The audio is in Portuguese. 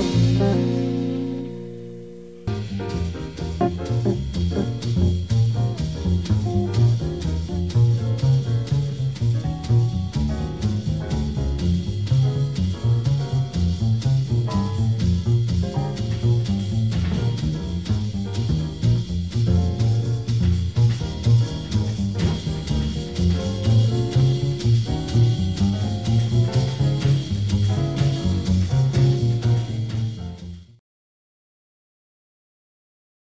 Música